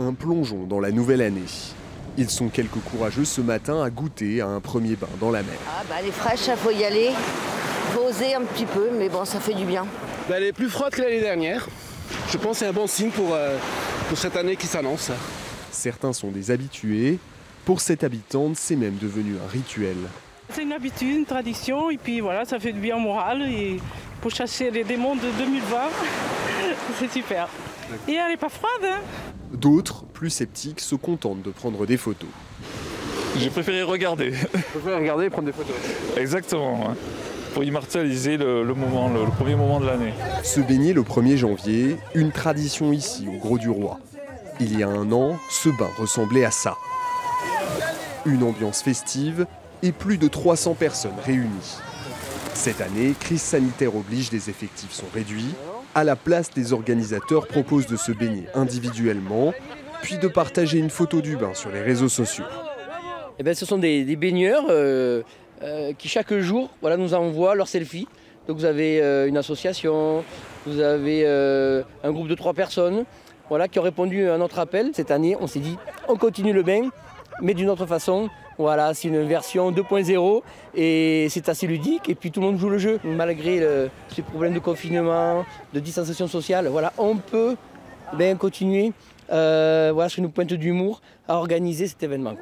Un plongeon dans la nouvelle année. Ils sont quelques courageux ce matin à goûter à un premier bain dans la mer. Ah bah elle est fraîche, il faut y aller. faut oser un petit peu, mais bon, ça fait du bien. Bah, elle est plus froide que l'année dernière. Je pense que c'est un bon signe pour, euh, pour cette année qui s'annonce. Certains sont des habitués. Pour cette habitante, c'est même devenu un rituel. C'est une habitude, une tradition, et puis voilà, ça fait du bien au moral. Et pour chasser les démons de 2020, c'est super. Et elle n'est pas froide. Hein D'autres, plus sceptiques, se contentent de prendre des photos. J'ai préféré regarder. Vous pouvez regarder et prendre des photos. Exactement. Pour immortaliser le, le moment, le, le premier moment de l'année. Se baigner le 1er janvier, une tradition ici au Gros du Roi. Il y a un an, ce bain ressemblait à ça. Une ambiance festive et plus de 300 personnes réunies. Cette année, crise sanitaire oblige, les effectifs sont réduits. À la place, les organisateurs proposent de se baigner individuellement, puis de partager une photo du bain sur les réseaux sociaux. Eh ben, ce sont des, baigneurs euh, euh, qui chaque jour voilà, nous envoient leurs selfies. Donc vous avez euh, une association, vous avez un groupe de trois personnes voilà, qui ont répondu à notre appel. Cette année, on s'est dit, on continue le bain, mais d'une autre façon. Voilà, c'est une version 2.0 et c'est assez ludique et puis tout le monde joue le jeu. Malgré ces problèmes de confinement, de distanciation sociale, voilà, on peut ben, continuer euh, voilà, sur une pointe d'humour à organiser cet événement.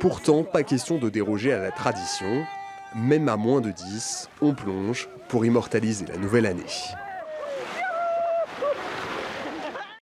Pourtant, pas question de déroger à la tradition. Même à moins de 10, on plonge pour immortaliser la nouvelle année.